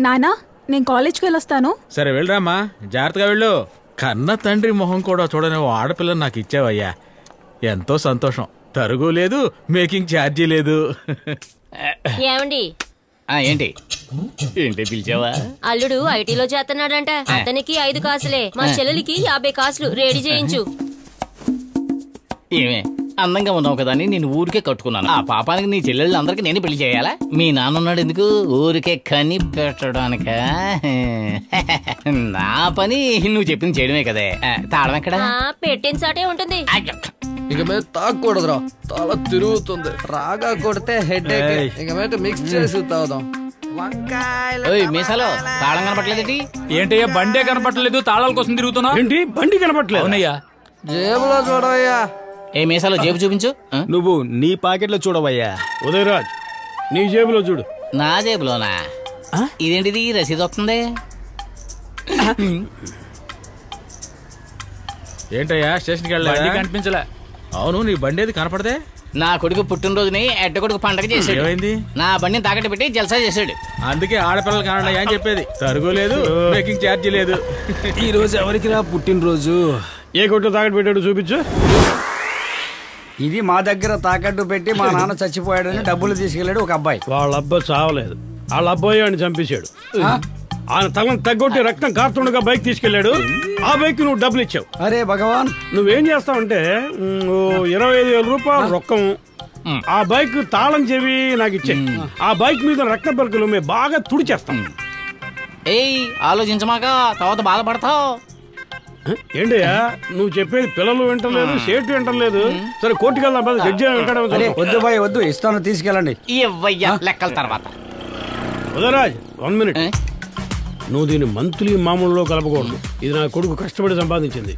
నానా నేను కాలేజ్కి వెళ్ళొస్తాను. సరే వెళ్ళరామ్మా. జాగ్రత్తగా వెళ్ళు. కన్న తండ్రి మొహం కూడా చూడని ఓ ఆడపిల్లని నాకు ఇచ్చావయ్యా. ఎంతో సంతోషం. తరుగు లేదు మేకింగ్ ఛార్జీ లేదు. ఏమండి? ఆ, ఏంటి? ఏంటి పిలిచావా? అల్లుడు ఐటీలో చేస్తున్నాడంట. అతనికి ఐదు కాసులే. మా చెల్లెలికి యాభై కాసులు. రెడీ చేయించు. ఏమే? అందంగా ఉన్నావు కదా అని నేను ఊరికే కట్టుకున్నాను. ఆ పాపానికి నీ చెల్లెళ్ళు అందరికి నేను పెళ్ళి చేయాలా? మీ నాన్న ఉన్నాడు ఎందుకు? ఊరికే కని పెట్టడానిక? నా పని నువ్వు చెప్పింది చేయడమే కదే. తాళం ఎక్కడ? ఆ, పెట్టిన సాటే ఉంటుంది. ఇక మీద తాగకూడదురా. తల తిరుగుతుంది. రాగా కొడితే హెడ్ ఇక మీద మిక్స్ చేసి తాగుదాం. ఓయ్ మీసాలో తాళం కనపట్లేదేటి? ఏంటయ్యా బండే కనపట్టలేదు తాళాల కోసం తిరుగుతున్నావు? ఏంటి? బండి కనపట్లేదు. అవునయ్యా. జేబులో చూడవయ్యా. ఏ మీసాలో జేబు చూపించు. ఆ? నువ్వు నీ పాకెట్లో చూడవయ్యా. ఉదయరాజ్ నీ జేబులో చూడు. నా జేబులోనా? ఇదేంటిది? రసీదు వస్తుంది. ఏంటయ్యా స్టేషన్కి బండి వెళ్ళా కనిపించలే. అవును నీ బండి ఏది కనపడదే? నా కొడుకు పుట్టినరోజుని ఎడ్డ కొడుకు పండగ చేశాడు. ఏమైంది? నా బండిని తాకట్టు పెట్టి జల్సా చేశాడు. అందుకే ఆడపిల్లలు కానండి అని చెప్పేది. తరుగు లేదు మేకింగ్ ఛార్జీ లేదు. ఈ రోజు ఎవరికి రా పుట్టినరోజు? ఏ కొట్టు తాకట్టు పెట్టాడు చూపించు. ఇది మా దగ్గర తాకట్టు పెట్టి మా నాన్న చచ్చిపోయాడని డబ్బులు తీసుకెళ్ళాడు ఒక అబ్బాయి. వాళ్ళ అబ్బాయి చావలేదు. వాళ్ళ అబ్బాయి ఆయన చంపేశాడు. ఆయన తలను తగ్గొట్టి రక్తం కారుతుండగా బైక్ తీసుకెళ్ళాడు ఆ బైక్ నువ్వు డబ్బులు ఇచ్చావు. అరే భగవాన్. నువ్వేం చేస్తావంటే ఇరవై ఐదు వేల రూపాయలు రొక్కం ఆ బైక్ తాళం చెవి నాకు ఇచ్చే ఆ బైక్ మీద రక్త పరుకులు మేము బాగా తుడిచేస్తాం. ఏయ్ ఆలోచించమాక తర్వాత బాధపడతావు. ఏంటయ్యా? నువ్వు చెప్పేది పిల్లలు వింటలేదు సేటు వింటలేదు. సరే కోర్టుకి వెళ్దాం పద, జడ్జి. వద్దు బాయ్ వద్దు. ఇస్తాను తీసుకెళ్ళండి. ఇవ్వయ్యా లెక్కల తర్వాత. Udayraj one minute? నువ్వు దీన్ని మంత్లీ మామూలులో కలపకూడదు. ఇది నా కొడుకు కష్టపడి సంపాదించింది.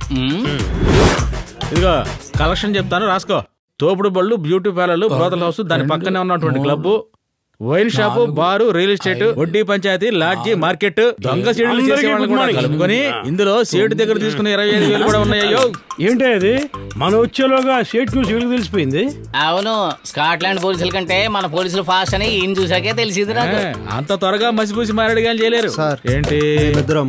ఇదిగో కలెక్షన్ చెప్తాను రాసుకో. తోపుడు బళ్ళు బ్యూటీ పార్లర్లు బ్రోతల్ హౌస్ దాని పక్కనే ఉన్నటువంటి club wine shop bar real estate వడ్డీ పంచాయతీ లాడ్జి మార్కెట్ దొంగ సీడ్లు చేసే కూడా. కలుపుకొని ఇందులో సీటు దగ్గర తీసుకునే ఇరవై ఐదు వేలు కూడా ఉన్నాయో? ఏంటి అది? మన వచ్చేలోగా స్టేట్ న్యూస్ వీళ్ళకి తెలిసిపోయింది. అవును స్కాట్లాండ్ పోలీసుల కంటే మన పోలీసులు ఫాస్ట్ అని ఈయన చూసాకే తెలిసింది నాకు. అంత త్వరగా మసిపూసి మారడి కానీ చేయలేరు. సార్. ఏంటి? భద్రం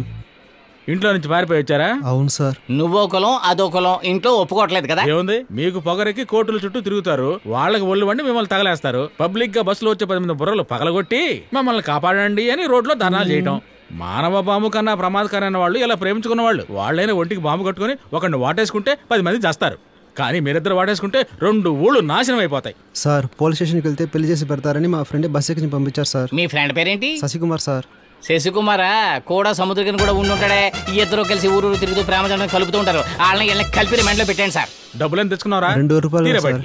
ఇంట్లో నుంచి పారిపోయి వచ్చారా? అవును సార్. నువ్వో కులం అదో కులం ఇంట్లో ఒప్పుకోవట్లేదు కదా? ఏముంది? మీకు పొగరికి కోర్టుల చుట్టూ తిరుగుతారు. వాళ్ళకి ఒళ్ళు వండి మిమ్మల్ని తగలేస్తారు. పబ్లిక్గా బస్సులో వచ్చే పది మంది బుర్రలు పగలగొట్టి మమ్మల్ని కాపాడండి అని రోడ్లో ధర్నాలు చేయటం. మానవ బాంబు కన్నా ప్రమాదకరమైన వాళ్ళు ఇలా ప్రేమించుకున్న వాళ్ళు వాళ్ళైనా ఒంటికి బాంబు కట్టుకుని ఒకరిని వాటేసుకుంటే పది మంది చేస్తారు. కానీ మీరిద్దరు వాటేసుకుంటే రెండు ఊళ్ళు నాశనం అయిపోతాయి. సార్ పోలీస్ స్టేషన్కి వెళ్తే పెళ్ళి చేసి పెడతారని మా ఫ్రెండ్ బస్ ఎక్కి పంపించారు సార్. మీ ఫ్రెండ్ పేరేంటి? శశికుమార్ సార్. శశికుమారా కూడా సముద్రకని కూడా ఉండి ఉంటాడే ఈ ఇద్దరు కలిసి ఊరు ఊరు తిరుగుతూ ప్రేమ జనం కలుపుతూ ఉంటారు. వాళ్ళని కలిపి రిమాండ్లో పెట్టండి సార్. డబ్బులు ఎంత తెచ్చుకున్నారా రెండు రూపాయలు.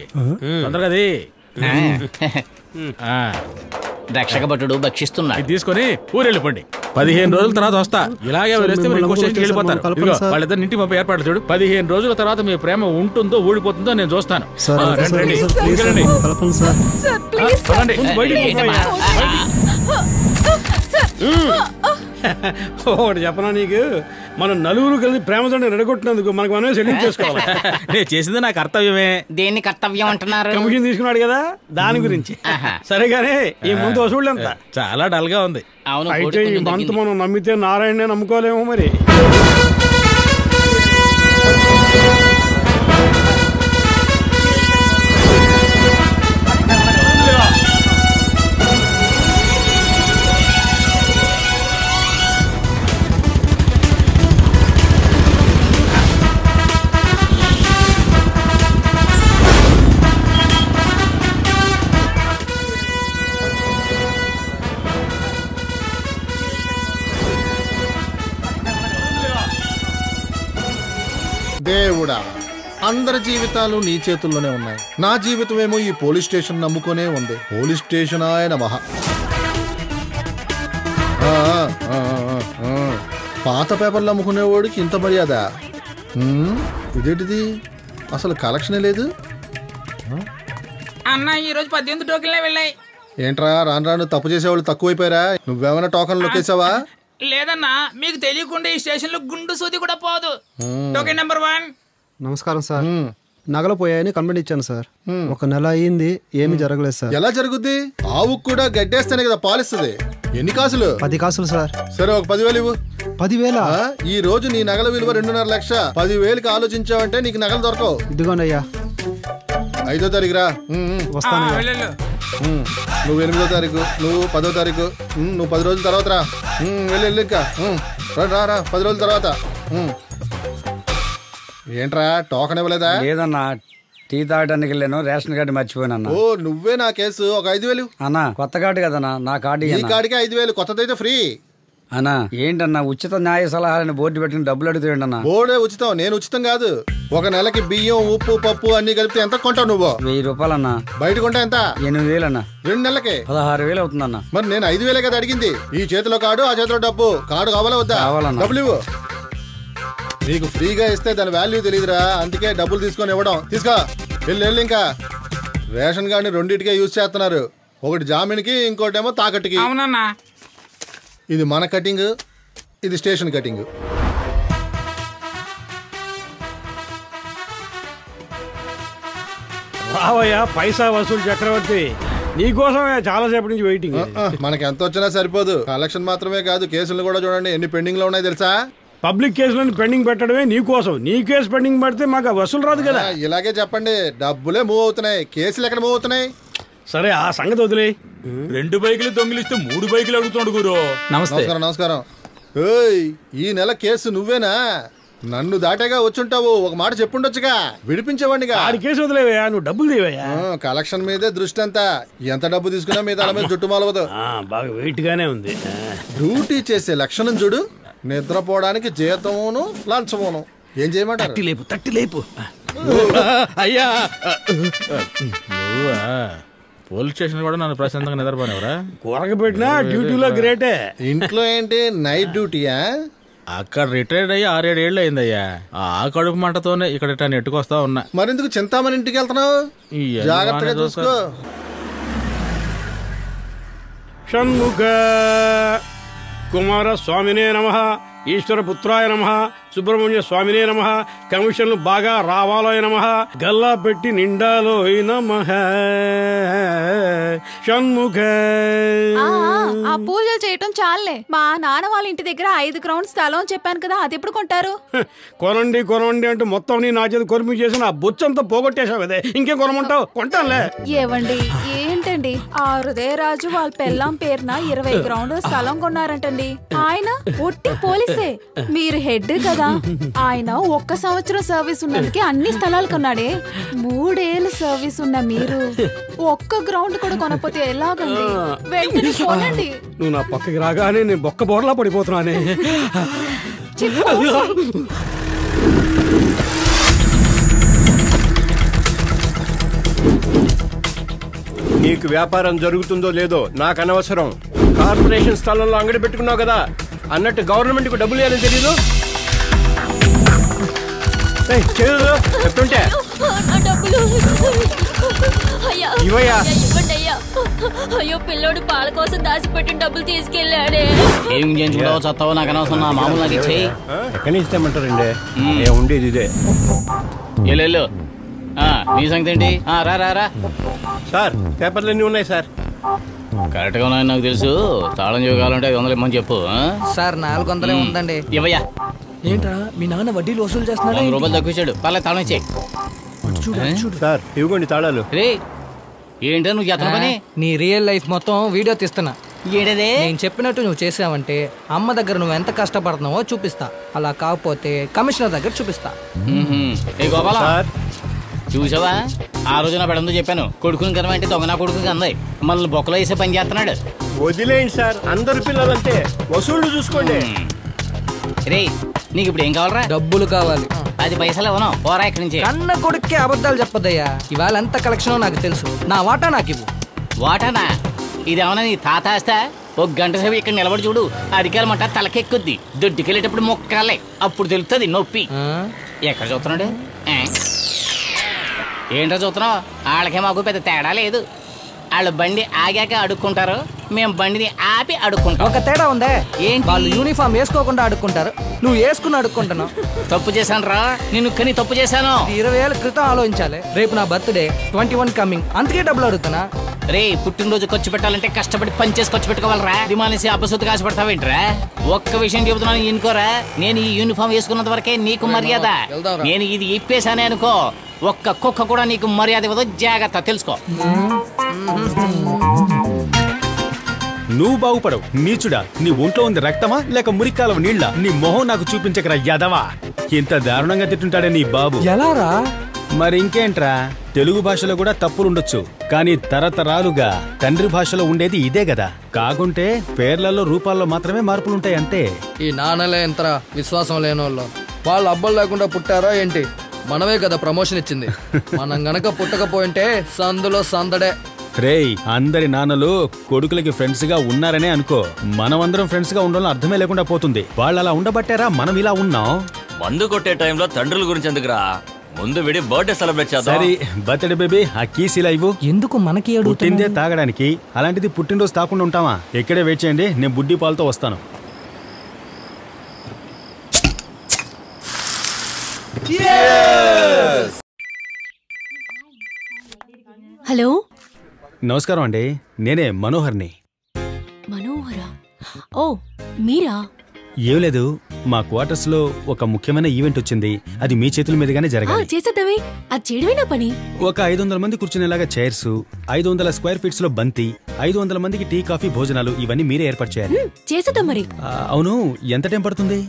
తొందరగా రక్షక భటుడు భక్షిస్తున్నాడు. ఇది తీసుకొని ఊరు వెళ్ళిపోండి పదిహేను రోజుల తర్వాత వస్తా. ఇలాగే వదిలేస్తే మీరు ఇంకో స్టేషన్కి వెళ్ళిపోతారు. ఇదిగో. వాళ్ళిద్దరు ఇంటి పంపి ఏర్పాటు చూడు. పదిహేను రోజుల తర్వాత మీ ప్రేమ ఉంటుందో ఊడిపోతుందో నేను చూస్తాను. సార్ రండి, ఒకటి చెప్పనా నీకు? మనం నలుగురు కలిసి ప్రేమతో రెడగొట్టినందుకు మనకు మనమే సెటిల్ చేసుకోవాలి. నేను చేసింది నాకు కర్తవ్యమే. దేన్ని కర్తవ్యం అంటున్నారు? కమిషన్ తీసుకున్నాడు కదా దాని గురించి. సరే కానీ ఈ ముందు వసూళ్ళు ఎంత చాలా డల్గా ఉంది. అవును అయితే ఈ కొంచెం మంత్. మనం నమ్మితే నారాయణనే నమ్ముకోలేమో మరి. దేవుడా. అందరి జీవితాలు నీ చేతుల్లోనే ఉన్నాయి. నా జీవితం ఏమో ఈ పోలీస్ స్టేషన్ నమ్ముకునే ఉంది. పోలీస్ స్టేషన్ ఆయన మహా. పాత పేపర్లు అమ్ముకునేవాడికి ఇంత మర్యాద? హ్మ్, ఇదేంటిది? అసలు కలెక్షనే లేదు? అన్న ఈ రోజు పద్దెనిమిది టోకెన్లే వెళ్ళాయి. ఏంట్రా రాను రాను తప్పు చేసేవాళ్ళు తక్కువైపోయారా? నువ్వేమైనా టోకన్లు లొక్కేసావా? లేదన్నా మీకు తెలియకుండా ఈ స్టేషన్లో గుండు సూది కూడా పోదు. టోకెన్ నెంబర్ వన్ నమస్కారం సార్. నగలు పోయాయని కంప్లైంట్ ఇచ్చాను సార్. ఒక నెల అయ్యింది ఏమీ జరగలేదు సార్. ఎలా జరుగుద్ది? ఆవుకు కూడా గడ్డేస్తేనే కదా పాలిస్తుంది. ఎన్ని కాసులు? పది కాసులు సార్. సరే ఒక పదివేలు ఇవ్వు. పదివేల? ఆ, ఈ రోజు నీ నగల విలువ రెండున్నర లక్ష. పదివేలకి ఆలోచించావంటే నీకు నగలు దొరకవు. ఇదిగోండి అయ్యా. ఐదో తారీఖు రా ఉమ్. వస్తాను ఉమ్, నువ్వు ఎనిమిదో తారీఖు నువ్వు పదో తారీఖు ఉమ్, నువ్వు పది రోజుల తర్వాత రా ఉమ్, వెళ్ళి వెళ్ళి ఇంకా. ఉమ్, రా, రా రా పది రోజుల తర్వాత. ఉమ్. ఏంట్రా టోకన్ ఇవ్వలేదా? లేదన్నా టీ తాగడానికి వెళ్ళాను రేషన్ కార్డు మర్చిపోయానన్నా. ఓ నువ్వే నా కేసు ఒక ఐదు వేలు. అన్నా కొత్త కార్డు కదన్నా నా కార్డు ఈ ఇయ్యన్నా. కాడికి ఐదు వేలు కొత్తదైతే ఫ్రీ. అన్నా ఏంటన్నా ఉచిత న్యాయ సలహాలని బోర్డు పెట్టిన డబ్బులు అడుగుతాయండి బోర్డే ఉచితం నేను ఉచితం కాదు. ఒక నెలకి బియ్యం ఉప్పు పప్పు అన్ని కలిపితే ఎంత కొంటావు నువ్వు? వెయ్యి రూపాయలన్నా. బయట కొంటా ఎంత? ఎనిమిది వేలన్నా. రెండు నెలలకి. పదహారు వేలు అవుతుందన్నా. మరి నేను ఐదు వేలే కదా అడిగింది. ఈ చేతిలో కాడు ఆ చేతిలో డబ్బు. కాడు కావాలా వద్దా? కావాలన్నా. డబ్బులు ఇవ్వు. నీకు ఫ్రీగా ఇస్తే దాని వాల్యూ తెలియదురా అందుకే డబ్బులు తీసుకొని ఇవ్వడం. తీసుకో. వెళ్ళి వెళ్ళి ఇంకా. రేషన్ కార్డుని రెండింటికే యూజ్ చేస్తున్నారు. ఒకటి జామీన్కి ఇంకోటేమో తాకట్టుకి. అవునన్నా. ఇది మన కటింగ్ ఇది స్టేషన్ కటింగ్. రావయ్యా పైసా వసూలు చక్రవర్తి. నీకోసమే చాలాసేపటి నుంచి వెయిటింగ్ మనకి ఎంత వచ్చినా సరిపోదు. కలెక్షన్ మాత్రమే కాదు కేసులు కూడా చూడండి ఎన్ని పెండింగ్లో ఉన్నాయి తెలుసా? పబ్లిక్ కేసులను పెండింగ్ పెట్టడమే నీకోసం నీ కేసు పెండింగ్ పెడితే మాకు వసూలు రాదు కదా. ఇలాగే చెప్పండి డబ్బులే మూవ్ అవుతున్నాయి కేసులు ఎక్కడ మూవ్ అవుతున్నాయి? సరే ఆ సంగతి వదిలే రెండు బైకులు దొంగిలిస్తే మూడు బైకులు అడుగుతుండు గురు. నమస్తే. నమస్కారం నమస్కారం. ఏయ్ ఈ నెల కేసు నువ్వేనా? నన్ను దాటేగా వచ్చుంటావు ఒక మాట చెప్పుండొచ్చుగా. విడిపించేవాడిగా ఆడి కేసు వదిలేవయ్యా నువ్వు డబ్బులు తీవయ్యా ఆ, కలెక్షన్ మీదే దృష్టి అంతా ఎంత డబ్బు తీసుకున్నా మీ తల మీద జుట్టు మాలవదు. ఆ, బాగా వెయిట్ గానే ఉంది. డ్యూటీ చేసే లక్షణం చూడు. నిద్రపోవడానికి జీతమును లంచమును. ఏం చేయమంటారు? తట్టి లేపు తట్టి లేపు. అయ్యా. నువ్వా పోలీస్ స్టేషన్ కూడా నన్ను ప్రశాంతంగా నిద్రపోనేవరా కూరక పెట్టినా డ్యూటీలో గ్రేటే. ఇంట్లో ఏంటి? నైట్ డ్యూటీయా అక్కడ రిటైర్డ్ అయ్యి ఆరేడు ఏళ్ళు అయిందయ్యా. ఆ కడుపు మంటతోనే ఇక్కడ ఇట్టా నెట్టుకొస్తా ఉన్నా. మరెందుకు చింతామణి ఇంటికి వెళ్తున్నావు? జాగ్రత్తగా చూసుకో. షణ్ముఖ కుమార స్వామినే నమ ఈశ్వర పుత్రాయ నమ సుబ్రహ్మణ్య స్వామినే నమ. కమిషన్లు బాగా రావాలోయ నమ. గల్లా పెట్టి నిండాలోయ నమ. షణ్ముఖ. ఆ, ఆ పూజలు చేయటం చాలే మా నాన్న వాళ్ళ ఇంటి దగ్గర ఐదు గ్రౌండ్ స్థలం చెప్పాను కదా అది ఎప్పుడు కొంటారు? కొనండి కొనండి అంటూ మొత్తం నీ నా చేతి కొరిమి చేసి నా బొచ్చంతా పోగొట్టేశావు కదే. ఇంకేం కొనమంటావు? కొంటానులే. ఏవండి ఏంటండి? ఆ హృదయరాజు వాళ్ళ పెళ్ళాం పేరున ఇరవై గ్రౌండ్ స్థలం కొన్నారంటండి. ఆయన ఒట్టి పోలీసే. మీరు హెడ్ కదా ఆయన ఒక్క సంవత్సరం సర్వీస్ ఉన్నందుకే అన్ని స్థలాలు కొన్నాడే. మూడేళ్ళు సర్వీస్ ఉన్న మీరు. ఒక్క గ్రౌండ్ కూడా కొనకపోతే ఎలాగండి? వెంటనే కొనండి. నువ్వు నా పక్కకి రాగానే నేను బొక్క బోర్లా పడిపోతున్నానే. నీకు వ్యాపారం జరుగుతుందో లేదో నాకు అనవసరం. కార్పొరేషన్ స్థలంలో అంగడి పెట్టుకున్నావు కదా. అన్నట్టు గవర్నమెంట్కు డబ్బులు ఇవ్వాలని తెలీదు. చెప్తుంటే అయ్యా పిల్లోడు పాల కోసం దాచిపెట్టిన డబ్బులు తీసుకెళ్ళాడే. ఏం చేయించుకుంటావో చస్తావో నాకు అనవసరం నా మామూలు నాకు ఇచ్చేయి. ఎక్కడి నుంచి ఇస్తామంటారండి ఏ ఉండేది ఇదే. వెళ్ళు ఆ, నీ సంగతి ఏంటి? ఆ, రా రా రా. సార్ పేపర్లు ఎన్ని ఉన్నాయి సార్. కరెక్ట్గా ఉన్నాయని నాకు తెలుసు. తాళం చూడాలంటే ఐదు వందలు ఇమ్మని చెప్పు ఆ? సార్ నాలుగు వందలే ఉందండి. ఇవ్వయ్యా. ఏంట్రా? మీ నాన్న వడ్డీలు వసూలు వంద చేస్తున్నాడు రూపాయలు ఇచ్చాడు పర్లేదు తాళం ఇచ్చేయి. సార్ ఇవ్వండి తాళాలు. రే ఏంటో నువ్వు పని? నీ రియల్ లైఫ్ మొత్తం వీడియో తీస్తున్నా. ఏంటదే? నేను చెప్పినట్టు నువ్వు చేసావంటే అమ్మ దగ్గర నువ్వు ఎంత కష్టపడుతున్నావో చూపిస్తా. అలా కాకపోతే కమిషనర్ దగ్గర చూపిస్తా. చూసావా? ఆ రోజు నా పెడంతో చెప్పాను. కొడుకుని కనవ అంటే దొంగ నా కొడుకు కంది మనల్ని బొక్కలో వేసే పని చేస్తున్నాడు. వదిలేయండి సార్. అందరు పిల్లలంటే వసూళ్ళు చూసుకోండి. రే నీకు ఇప్పుడు ఏం కావాలరా? డబ్బులు కావాలి. పది పైసలు ఇవ్వను. పోరా ఇక్కడి నుంచి. కన్న కొడుక్కి అబద్ధాలు చెప్పొద్దయ్యా. ఇవాళ ఎంత కలెక్షన్ నాకు తెలుసు. నా వాటా నాకు ఇవ్వు. వాటానా? ఇదేమన్నా నీ తాత ఆస్తా? ఒక గంట సేపు ఇక్కడ నిలబడి చూడు. అధికారమంట తలకెక్కుద్ది. దొడ్డుకెళ్ళేటప్పుడు మొక్కాలే. అప్పుడు తెలుస్తుంది నొప్పి? ఎక్కడ చూస్తున్నాడు? ఏంటో చూస్తున్నావు? వాళ్ళకే మాకు పెద్ద తేడా లేదు. వాళ్ళు బండి ఆగాక అడుక్కుంటారు. మేము బండిని ఆపి అడుక్కుంటాం ఒక తేడా ఉందే. ఏంటి? వాళ్ళు యూనిఫామ్ వేసుకోకుండా అడుక్కుంటారు నువ్వు వేసుకుని అడుక్కుంటున్నావు తప్పు చేశాను రా నేను కని తప్పు చేశాను. ఇరవై ఏళ్ళ క్రితం ఆలోచించాలి. రేపు నా బర్త్డే ట్వంటీ వన్ కమింగ్. అందుకే డబ్బులు అడుగుతున్నా. రే పుట్టినరోజు ఖర్చు పెట్టాలంటే కష్టపడి పని చేసి ఖర్చు పెట్టుకోవాలరా. ఇది మానేసి అబ్బసొత్తు కాసి పెడతావేంట్రా? ఒక్క విషయం చెబుతున్నాను ఇనుకోరా. నేను ఈ యూనిఫామ్ వేసుకున్నంత వరకే నీకు మర్యాద. నేను ఇది ఇప్పేశానే అనుకో. ఒక్క కుక్క కూడా నీకు మర్యాద ఇవ్వదు. జాగ్రత్త తెలుసుకో. నువ్వు బాగుపడవు. నీచుడా నీ ఒంట్లో ఉంది రక్తమా? లేక మురికాలవ నీళ్ళ? నీ మొహం నాకు చూపించకరా యదవా? ఇంత దారుణంగా తిట్టుంటాడే నీ బాబు. ఎలారా? మరి ఇంకేంట్రా? తెలుగు భాషలో కూడా తప్పులుండొచ్చు. కానీ తరతరాలుగా తండ్రి భాషలో ఉండేది ఇదే కదా కాకుంటే పేర్లలో రూపాల్లో మాత్రమే మార్పులుంటాయి అంతే. ఈ నాన్నలే ఎంతరా విశ్వాసం లేనోళ్ళు. వాళ్ళు అబ్బలు లేకుండా పుట్టారా ఏంటి? మనమే కదా ప్రమోషన్ ఇచ్చింది. మనం గనక పుట్టకపోయింటే సందులో సందడే. రేయ్ అందరి నాన్నలు కొడుకులకి ఫ్రెండ్స్గా ఉన్నారనే అనుకో. మనమందరం ఫ్రెండ్స్గా ఉండడం అర్థమే లేకుండా పోతుంది. వాళ్ళు అలా ఉండబట్టారా మనం ఇలా ఉన్నాం? మందు కొట్టే టైంలో తండ్రుల గురించి ఎందుకురా? ముందు విడి బర్త్డే సెలబ్రేట్ చేద్దాం. సరే బర్త్డే బేబీ ఆ కీస్ ఇలా ఇవ్వు. ఎందుకు మనకి పుట్టిందే తాగడానికి. అలాంటిది పుట్టినరోజు తాకుండా ఉంటామా? ఇక్కడే వెయిట్ చేయండి నేను బుడ్డి పాలతో వస్తాను. హలో? నమస్కారం అండి. నేనే మనోహర్ని. మనోహర? ఓ మీరా? ఏం లేదు మా క్వార్టర్స్లో ఒక ముఖ్యమైన ఈవెంట్ వచ్చింది. అది మీ చేతుల మీదుగానే జరగాలి. చేసేద్దామే. అది చేయడమే నా పని. ఒక ఐదు వందల మంది కూర్చునేలాగా చైర్స్ ఐదు వందల స్క్వేర్ ఫీట్స్లో బంతి ఐదు వందల మందికి టీ కాఫీ భోజనాలు ఇవన్నీ మీరే ఏర్పాటు చేయాలి. చేసేద్దాం మరి. అవును ఎంత టైం పడుతుంది?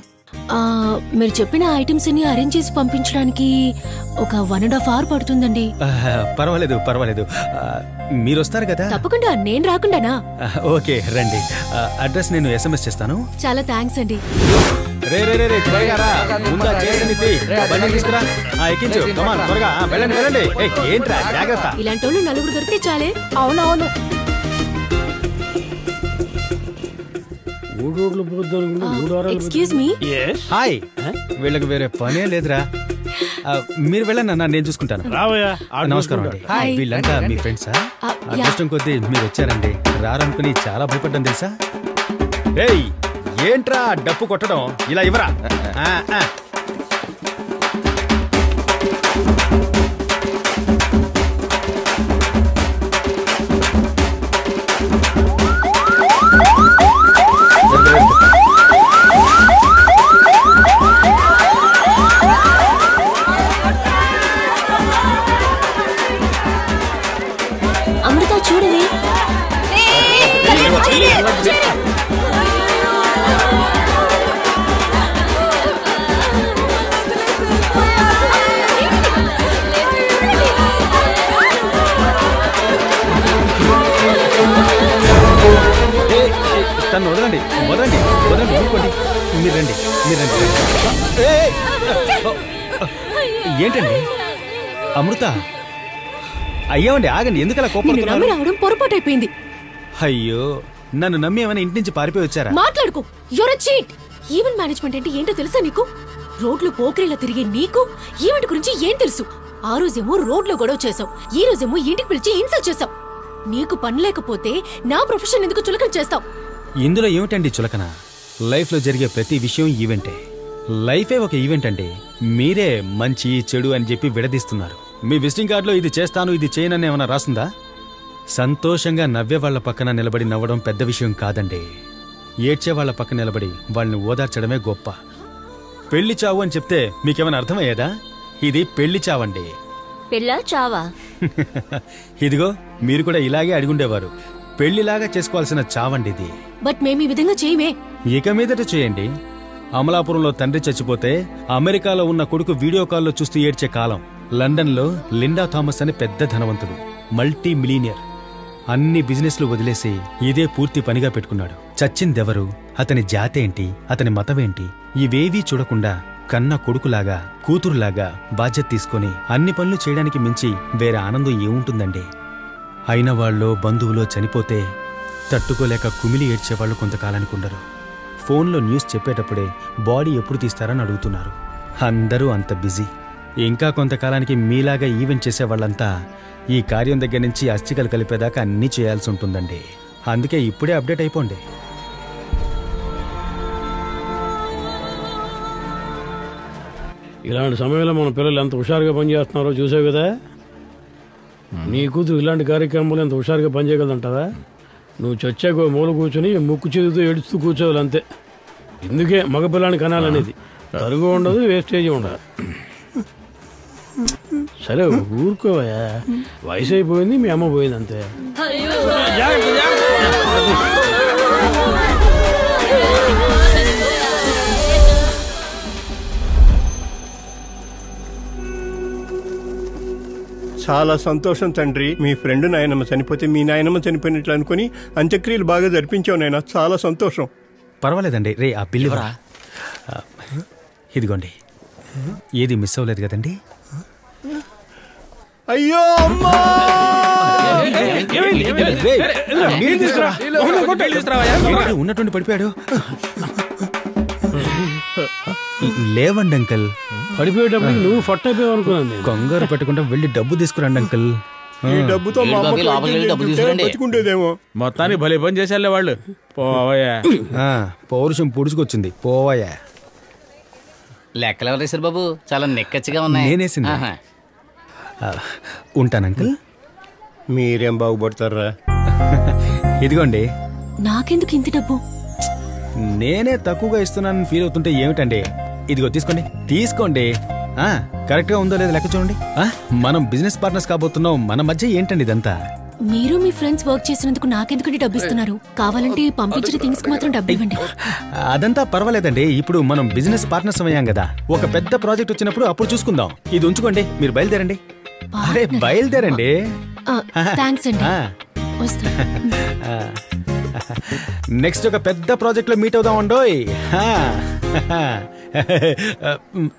మీరు చెప్పిన ఐటమ్స్ అన్ని అరేంజ్ చేసి పంపించడానికి ఒక వన్ అండ్ హాఫ్ అవర్ పడుతుందండి. పర్వాలేదు పర్వాలేదు. మీరు వస్తారు కదా? తప్పకుండా నేను రాకుండానా? ఓకే రండి. అడ్రస్ నేను ఎస్ఎంఎస్ చేస్తాను. చాలా థ్యాంక్స్ అండి. రే రే రే రే త్వరగా రా. ముందు ఆ చైర్స్ అన్ని తీ. ఆ, బండి తీసుకురా. ఆ, ఎక్కించు. కమాన్ త్వరగా. ఆ, వెళ్ళండి వెళ్ళండి. ఏయ్, ఏంట్రా? జాగ్రత్త. ఇలాంటి వాళ్ళు నలుగురు దొరికితే చాలే. అవునవును. ఎక్స్క్యూజ్ మీ హాయ్ వీళ్ళకి వేరే పనే లేదురా. మీరు వెళ్ళండి అన్న నేను చూసుకుంటాను. రావయ్యా, నమస్కారం అండి. వీళ్ళంతా మీ ఫ్రెండ్సా యా. అదృష్టం కొద్దీ మీరు వచ్చారండి. రారనుకుని చాలా భయపడ్డాను తెలుసా? ఏయ్ ఏంట్రా డప్పు కొట్టడం? ఇలా ఇవ్వరా? తను వదలండి వదలండి వదలండి ఊరుకోండి. మీరు రండి మీరు రండి ఏంటండి? అమృత? అయ్యామండి ఆగండి ఎందుకలా రావడం పొరపాటు అయిపోయింది అయ్యో నన్ను నమ్మి ఏమైనా ఇంటి నుంచి పారిపోయి వచ్చారా? మాట్లాడుకో యువర్ చీట్ ఈవెంట్ మేనేజ్మెంట్ అంటే ఏంటో తెలుసా నీకు? రోడ్లు పోకరీలా తిరిగే నీకు ఈవెంట్ గురించి ఏం తెలుసు? ఆ రోజేమో రోడ్లో గొడవ చేసావు ఈ రోజేమో ఇంటికి పిలిచి ఇన్సల్ట్ చేసావు నీకు పని లేకపోతే నా ప్రొఫెషన్ ఎందుకు చులకన చేస్తావు? ఇందులో ఏమిటండి చులకన? లైఫ్లో జరిగే ప్రతి విషయం ఈవెంటే. లైఫే ఒక ఈవెంట్ అండి. మీరే మంచి చెడు అని చెప్పి విడదీస్తున్నారు. మీ విజిటింగ్ కార్డులో ఇది చేస్తాను ఇది చేయనని ఏమైనా రాసిందా? సంతోషంగా నవ్వే వాళ్ళ పక్కన నిలబడి నవ్వడం పెద్ద విషయం కాదండి. ఏడ్చే వాళ్ళ పక్కన నిలబడి వాళ్ళని ఓదార్చడమే గొప్ప. పెళ్ళి చావు అని చెప్తే మీకేమైనా అర్థమయ్యేదా? ఇది పెళ్ళి చావండి. పెళ్ళా చావా? ఇదిగో మీరు కూడా ఇలాగే అడిగుండేవారు. పెళ్ళిలాగా చేసుకోవాల్సిన చావండి ఇది బట్ మేము ఈ విధంగా చేయమే. ఇక మీదట చేయండి. అమలాపురంలో తండ్రి చచ్చిపోతే అమెరికాలో ఉన్న కొడుకు వీడియో కాల్లో చూస్తూ ఏడ్చే కాలం. లండన్లో లిండా థామస్ అని పెద్ద ధనవంతుడు. మల్టీ మిలీనియర్ అన్ని బిజినెస్లు వదిలేసి ఇదే పూర్తి పనిగా పెట్టుకున్నాడు. చచ్చిందెవరు? అతని జాతేంటి? అతని మతమేంటి? ఇవేవీ చూడకుండా కన్న కొడుకులాగా కూతురులాగా బాధ్యత తీసుకొని అన్ని పనులు చేయడానికి మించి వేరే ఆనందం ఏముంటుందండి? అయిన వాళ్ళో బంధువులో చనిపోతే తట్టుకోలేక కుమిలి ఏడ్చేవాళ్ళు కొంతకాలానికి ఉండరు ఫోన్లో న్యూస్ చెప్పేటప్పుడే బాడీ ఎప్పుడు తీస్తారని అడుగుతున్నారు. అందరూ అంత బిజీ. ఇంకా కొంతకాలానికి మీలాగా ఈవెంట్ చేసే వాళ్ళంతా ఈ కార్యం దగ్గర నుంచి అస్థికలు కలిపేదాకా అన్నీ చేయాల్సి ఉంటుందండి. అందుకే ఇప్పుడే అప్డేట్ అయిపోండి. ఇలాంటి సమయంలో మన పిల్లలు ఎంత హుషారుగా పనిచేస్తున్నారో చూసావు కదా? నీ కూతురు ఇలాంటి కార్యక్రమాలు ఎంత హుషారుగా పనిచేయగలంటావా నువ్వు చచ్చాక మూల కూర్చొని ముక్కు చేతితో ఏడుస్తూ కూర్చోవాలి అంతే. ఇందుకే మగపిల్లాన్ని కనాలనేది? తరుగు ఉండదు వేస్టేజ్ ఉండదు. సరే ఊరుకోవయా వయసు అయిపోయింది మీ అమ్మ పోయింది అంతే చాలా సంతోషం తండ్రి. మీ ఫ్రెండ్ నాయనమ్మ చనిపోతే మీ నాయనమ్మ చనిపోయినట్లు అనుకుని అంత్యక్రియలు బాగా జరిపించావు నాయన. చాలా సంతోషం. పర్వాలేదండి. రే ఆ బిల్లు ఇదిగోండి. ఏది మిస్ అవ్వలేదు కదండి? అయ్యో అమ్మా! ఉన్నటువంటి పడిపోయాడు? లేవండి అంకల్. పడిపోయేటప్పుడు నువ్వు ఫట్ అయిపోయావు అనుకున్నాను నేను. కంగారు పెట్టకుండా వెళ్ళి డబ్బు తీసుకురండి అంకల్. ఈ డబ్బుతో మా బతికుండేదేమో. మొత్తానికి భలే పని చేసేళ్ళే వాళ్ళు. పోవయ్యా. ఆ, పౌరుషం పుడుచుకొచ్చింది. పోవాయా లెక్కలు ఎవరు వేశారు బాబు? చాలా నెక్కచ్చిగా ఉన్నాయి. నేనేసింది. ఉంటాను అంకల్. మీరేం బాగుపడతారా? ఇదిగోండి. నాకెందుకు ఇంత డబ్బు? నేనే తక్కువగా ఇస్తున్నానని ఫీల్ అవుతుంటే ఏమిటండి? ఇదిగో తీసుకోండి. తీసుకోండి. ఆ కరెక్ట్గా ఉందో లేదో లెక్క చూడండి. ఆ, మనం బిజినెస్ పార్ట్నర్స్ కాబోతున్నాం. మన మధ్య ఏంటండి ఇదంతా? మీరు మీ ఫ్రెండ్స్ వర్క్ చేసినందుకు నాకెందుకంటే డబ్బు ఇస్తున్నారు? కావాలంటే పంపించిన థింగ్స్కి మాత్రం డబ్బు ఇవ్వండి. అదంతా పర్వాలేదండి. ఇప్పుడు మనం బిజినెస్ పార్ట్నర్స్ అయ్యాం కదా. ఒక పెద్ద ప్రాజెక్ట్ వచ్చినప్పుడు అప్పుడు చూసుకుందాం. ఇది ఉంచుకోండి. మీరు బయలుదేరండి. అరే బయలుదేరండి. థ్యాంక్స్ అండి. నెక్స్ట్ ఒక పెద్ద ప్రాజెక్ట్లో మీట్ అవుదాం అండోయ్. 嘿嘿嘿呃嗯。